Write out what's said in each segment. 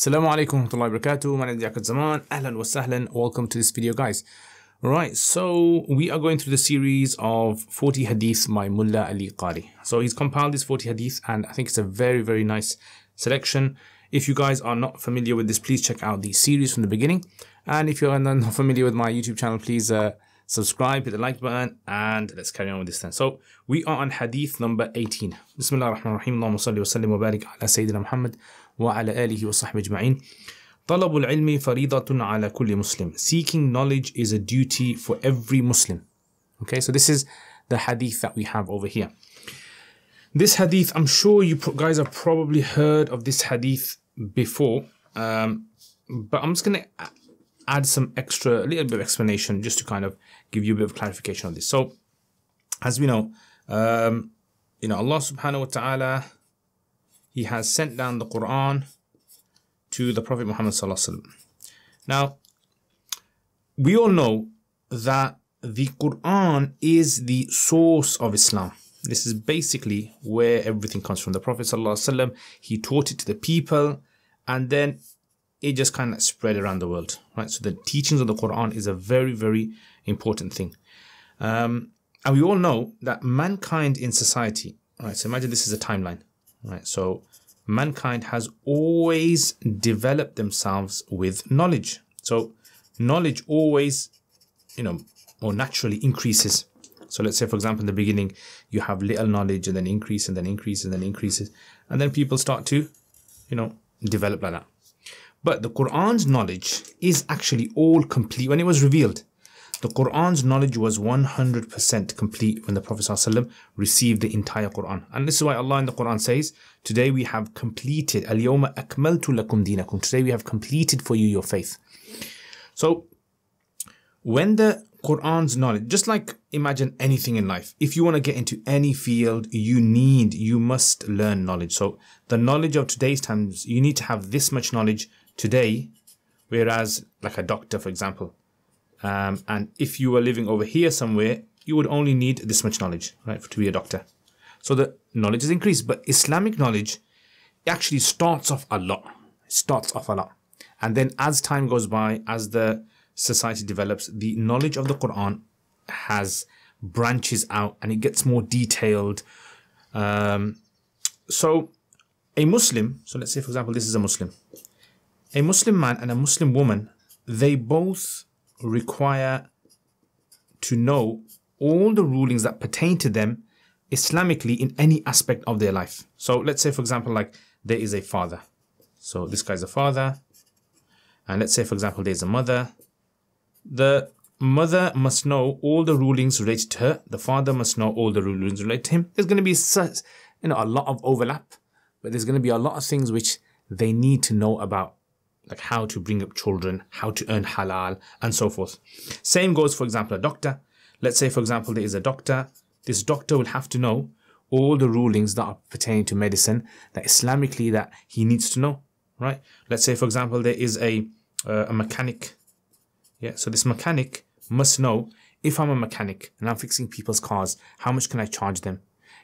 Assalamu alaikum wa rahmatullahi wa barakatuh. My name is Liaquat Zaman. Ahlan wa sahlan. Welcome to this video, guys. Right, so we are going through the series of 40 hadiths by Mulla Ali Qari. So he's compiled these 40 hadiths and I think it's a very, very nice selection. If you guys are not familiar with this, please check out the series from the beginning. And if you're not familiar with my YouTube channel, please uh, subscribe, hit the like button, and let's carry on with this then. So we are on hadith number 18. Bismillah ar-Rahman ar-Rahim. Allahumma salli wa sallim wa barik ala Sayyidina Muhammad wa ala alihi wa sahbihi ajma'in. طلب العلم فريضة على كل Muslim. Seeking knowledge is a duty for every Muslim. Okay, so this is the hadith that we have over here. This hadith, I'm sure you guys have probably heard of this hadith before, um, but I'm just going to add some extra, a little bit of explanation just to kind of give you a bit of clarification on this. So, as we know, um, you know, Allah subhanahu wa ta'ala, he has sent down the Quran to the Prophet Muhammad Now, we all know that the Quran is the source of Islam. This is basically where everything comes from. The Prophet he taught it to the people and then it just kind of spread around the world, right? So the teachings of the Quran is a very, very important thing. Um, and we all know that mankind in society, right? So imagine this is a timeline, right? So mankind has always developed themselves with knowledge. So knowledge always, you know, or naturally increases. So let's say, for example, in the beginning, you have little knowledge and then increase and then increase and then increases. And then people start to, you know, develop like that. But the Quran's knowledge is actually all complete. When it was revealed, the Quran's knowledge was 100% complete when the Prophet ﷺ received the entire Quran. And this is why Allah in the Quran says, Today we have completed, Al-Yawma akmaltu lakum dinakum. Today we have completed for you your faith. So, when the Quran's knowledge, just like imagine anything in life, if you want to get into any field, you need, you must learn knowledge. So, the knowledge of today's times, you need to have this much knowledge today, whereas, like a doctor, for example, um, and if you were living over here somewhere, you would only need this much knowledge, right, to be a doctor. So the knowledge is increased, but Islamic knowledge actually starts off a lot. It starts off a lot. And then as time goes by, as the society develops, the knowledge of the Quran has branches out and it gets more detailed. Um, so a Muslim, so let's say for example, this is a Muslim. A Muslim man and a Muslim woman, they both require to know all the rulings that pertain to them Islamically in any aspect of their life. So let's say, for example, like there is a father. So this guy's a father. And let's say, for example, there's a mother. The mother must know all the rulings related to her. The father must know all the rulings related to him. There's going to be you know, a lot of overlap, but there's going to be a lot of things which they need to know about like how to bring up children, how to earn halal, and so forth. Same goes, for example, a doctor. Let's say, for example, there is a doctor. This doctor will have to know all the rulings that are pertaining to medicine that Islamically that he needs to know, right? Let's say, for example, there is a uh, a mechanic. Yeah, so this mechanic must know if I'm a mechanic and I'm fixing people's cars, how much can I charge them?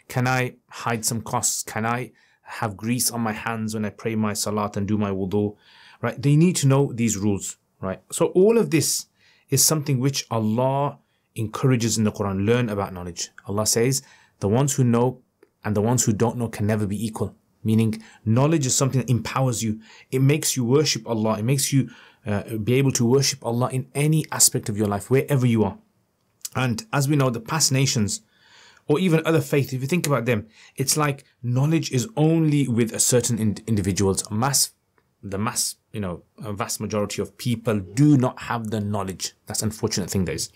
Can I hide some costs? Can I have grease on my hands when I pray my salat and do my wudu? Right? They need to know these rules, right? So all of this is something which Allah encourages in the Quran. Learn about knowledge. Allah says, the ones who know and the ones who don't know can never be equal. Meaning, knowledge is something that empowers you. It makes you worship Allah. It makes you uh, be able to worship Allah in any aspect of your life, wherever you are. And as we know, the past nations, or even other faiths, if you think about them, it's like knowledge is only with a certain ind- individuals. Mass, the mass you know, a vast majority of people do not have the knowledge. That's unfortunate thing, guys.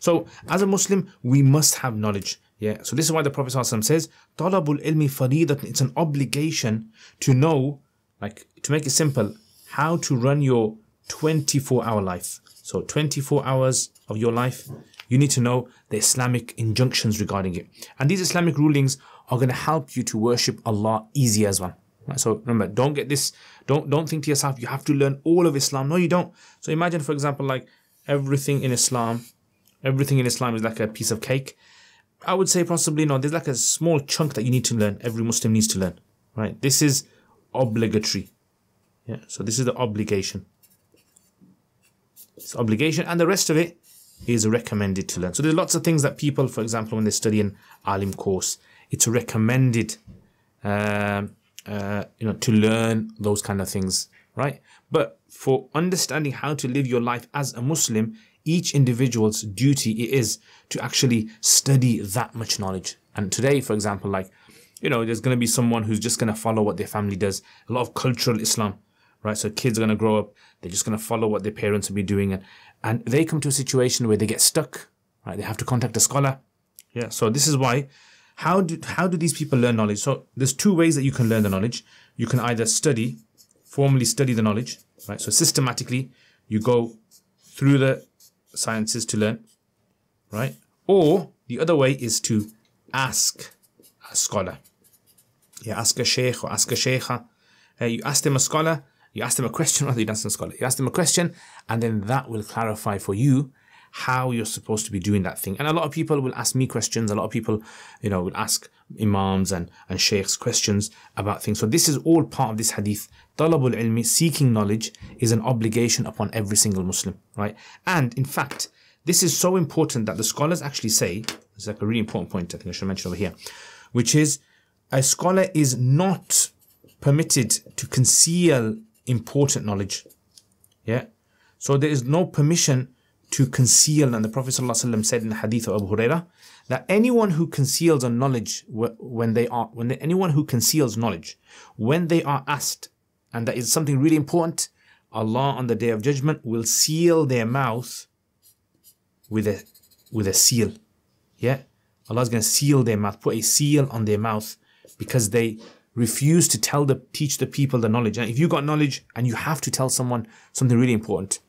So, as a Muslim, we must have knowledge. Yeah. So this is why the Prophet ﷺ says, "Talabul ilmi faridat." It's an obligation to know, like to make it simple, how to run your 24-hour life. So 24 hours of your life, you need to know the Islamic injunctions regarding it, and these Islamic rulings are going to help you to worship Allah easy as well. Right? So remember, don't get this. Don't don't think to yourself you have to learn all of Islam. No, you don't. So imagine, for example, like everything in Islam, everything in Islam is like a piece of cake. I would say possibly no. There's like a small chunk that you need to learn. Every Muslim needs to learn. Right? This is obligatory. Yeah, so this is the obligation. It's obligation, and the rest of it is recommended to learn. So there's lots of things that people, for example, when they study an alim course, it's recommended, uh, uh, you know, to learn those kind of things, right? But for understanding how to live your life as a Muslim, each individual's duty it is to actually study that much knowledge. And today, for example, like, you know, there's going to be someone who's just going to follow what their family does. A lot of cultural Islam, right? So kids are going to grow up, they're just going to follow what their parents will be doing. And, and they come to a situation where they get stuck, right? They have to contact a scholar. Yeah. So this is why, how do, how do these people learn knowledge? So there's two ways that you can learn the knowledge. You can either study, formally study the knowledge, right? So systematically, you go through the sciences to learn, right? Or the other way is to ask a scholar. You ask a sheikh or ask a sheikha. Uh, you ask them a scholar, you ask them a question, rather you ask them a scholar. You ask them a question, and then that will clarify for you how you're supposed to be doing that thing. And a lot of people will ask me questions. A lot of people, you know, will ask imams and, and sheikhs questions about things. So this is all part of this hadith. Talabul ilmi, seeking knowledge, is an obligation upon every single Muslim, right? And in fact, this is so important that the scholars actually say, it's like a really important point I think I should mention over here, which is a scholar is not permitted to conceal important knowledge. Yeah. So there is no permission to conceal. And the Prophet ﷺ said in the hadith of Abu Hurairah that anyone who conceals a knowledge when they are, when they, anyone who conceals knowledge, when they are asked, and that is something really important, Allah on the day of judgment will seal their mouth with a, with a seal. Yeah. Allah is going to seal their mouth, put a seal on their mouth because they refuse to tell the, teach the people the knowledge. And if you got knowledge and you have to tell someone something really important,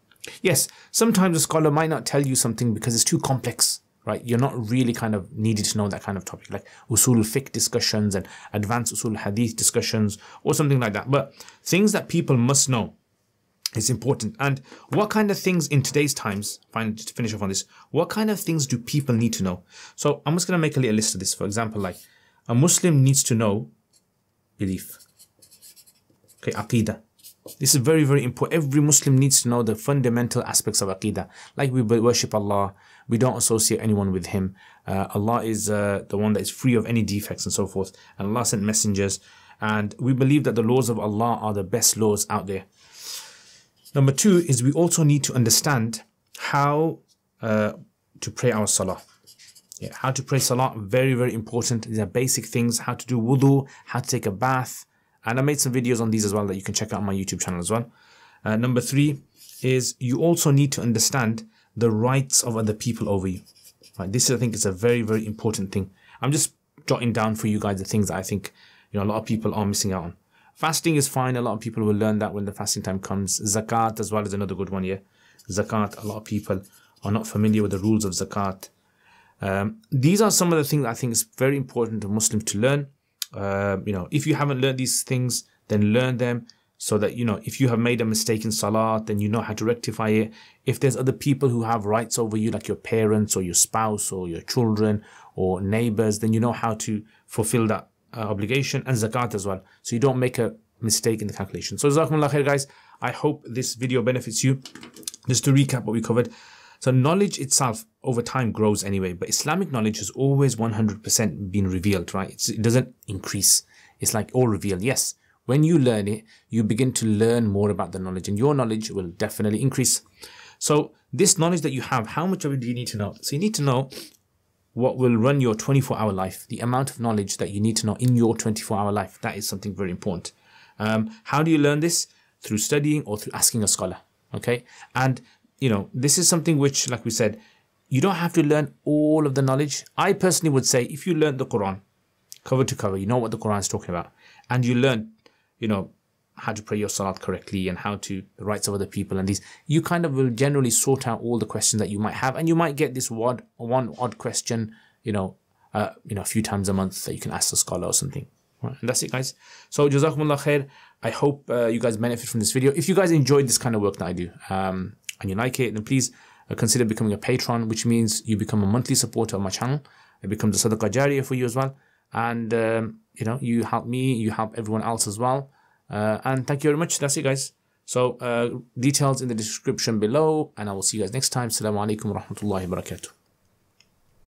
Yes, sometimes a scholar might not tell you something because it's too complex, right? You're not really kind of needed to know that kind of topic, like usul fiqh discussions and advanced usul hadith discussions or something like that. But things that people must know is important. And what kind of things in today's times, fine, to finish off on this, what kind of things do people need to know? So I'm just going to make a little list of this. For example, like a Muslim needs to know belief. Okay, aqidah. This is very, very important. Every Muslim needs to know the fundamental aspects of Aqidah. Like we worship Allah, we don't associate anyone with Him. Uh, Allah is uh, the one that is free of any defects and so forth. And Allah sent messengers. And we believe that the laws of Allah are the best laws out there. Number two is we also need to understand how uh, to pray our salah. Yeah, how to pray salah, very, very important. These are basic things. How to do wudu, how to take a bath, and I made some videos on these as well that you can check out on my YouTube channel as well. Uh, number three is you also need to understand the rights of other people over you. Right, this I think is a very very important thing. I'm just jotting down for you guys the things that I think you know a lot of people are missing out on. Fasting is fine. A lot of people will learn that when the fasting time comes. Zakat as well is another good one. Yeah, zakat. A lot of people are not familiar with the rules of zakat. Um, these are some of the things I think is very important to Muslims to learn. Uh, you know, if you haven't learned these things, then learn them so that, you know, if you have made a mistake in salah, then you know how to rectify it. If there's other people who have rights over you, like your parents or your spouse or your children or neighbors, then you know how to fulfill that uh, obligation and zakat as well. So you don't make a mistake in the calculation. So Jazakumullah khair guys. I hope this video benefits you. Just to recap what we covered. So knowledge itself over time grows anyway, but Islamic knowledge has always 100% been revealed, right? It's, it doesn't increase. It's like all revealed. Yes, when you learn it, you begin to learn more about the knowledge and your knowledge will definitely increase. So this knowledge that you have, how much of it do you need to know? So you need to know what will run your 24 hour life, the amount of knowledge that you need to know in your 24 hour life. That is something very important. Um, how do you learn this? Through studying or through asking a scholar. Okay. And you know, this is something which, like we said, you don't have to learn all of the knowledge. I personally would say if you learn the Quran cover to cover, you know what the Quran is talking about, and you learn, you know, how to pray your salat correctly and how to the rights of other people and these, you kind of will generally sort out all the questions that you might have, and you might get this one one odd question, you know, uh, you know, a few times a month that you can ask a scholar or something. Right, and that's it, guys. So, Jazakumullah khair. I hope uh, you guys benefit from this video. If you guys enjoyed this kind of work that I do, um, and you like it, then please uh, consider becoming a patron, which means you become a monthly supporter of my channel. It becomes a sadaqah jariyah for you as well. And, um, you know, you help me, you help everyone else as well. Uh, and thank you very much. That's it, guys. So uh, details in the description below, and I will see you guys next time. Assalamu alaikum wa rahmatullahi wa barakatuh.